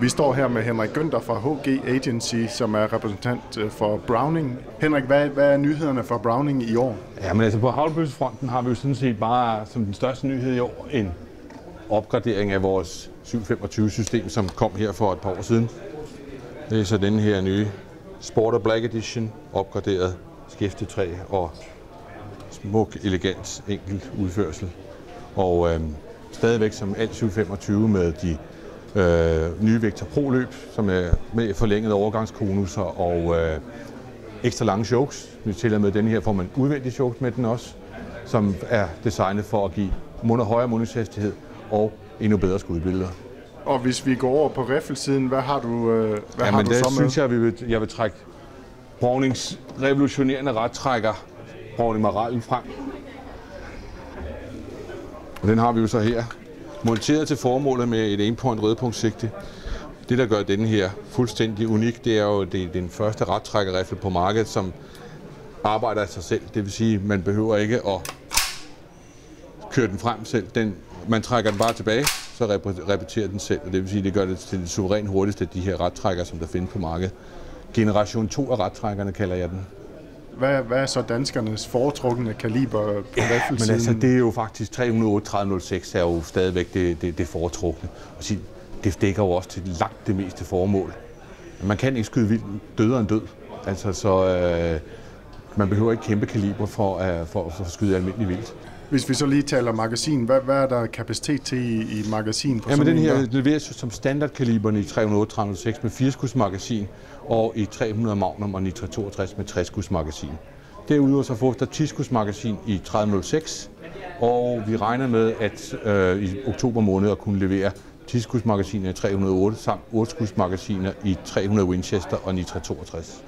Vi står her med Henrik Günther fra HG Agency, som er repræsentant øh, for Browning. Henrik, hvad, hvad er nyhederne for Browning i år? Ja, men altså på havlbøssefronten har vi jo sådan set bare som den største nyhed i år en opgradering af vores 725-system, som kom her for et par år siden. Det er så den her nye Sporter Black Edition, opgraderet skæftetræ og smuk, elegant, enkel udførsel. Og øh, stadigvæk som alt 725 med de øh, nye Vector Pro-løb, som er med forlænget overgangskonusser og øh, ekstra lange chokes. Vi til med den her får man udvendige chokes med den også, som er designet for at give mund og højere mundingshastighed og endnu bedre skudbilleder. Og hvis vi går over på riffelsiden, hvad har du, øh, hvad ja, har du så med? synes jeg, vi vil, jeg vil trække Brownings revolutionerende rettrækker Browning Moralen frem. Og den har vi jo så her. Monteret til formålet med et 1-point rødpunktsigte. Det, der gør den her fuldstændig unik, det er jo det er den første rettrækkerifle på markedet, som arbejder af sig selv. Det vil sige, man behøver ikke at køre den frem selv. Den, man trækker den bare tilbage, så repeterer den selv. Og det vil sige, det gør det til det suverænt hurtigste af de her rettrækker, som der findes på markedet. Generation 2 af rettrækkerne kalder jeg den. Hvad, hvad er så danskernes foretrukne kaliber på Ja, men riffelsiden? altså, det er jo faktisk 308 3006 er jo stadigvæk det, det, det foretrukne. Og det dækker jo også til langt det meste formål. Man kan ikke skyde vildt dødere end død. Altså, så øh, man behøver ikke kæmpe kaliber for, uh, for, for at skyde almindelig vildt. Hvis vi så lige taler magasin, hvad, hvad er der kapacitet til i, i magasin på Ja, men sådan den en her der? leveres som standardkaliberne i 308 306 med 4 skuds magasin og i 300 Magnum og Nitra 62 med 60 skuds magasin. Derudover så får der 10 skuds magasin i 3006, og vi regner med at øh, i oktober måned at kunne levere 10 skuds magasiner i 308 samt 8 skuds magasiner i 300 Winchester og Nitra 62.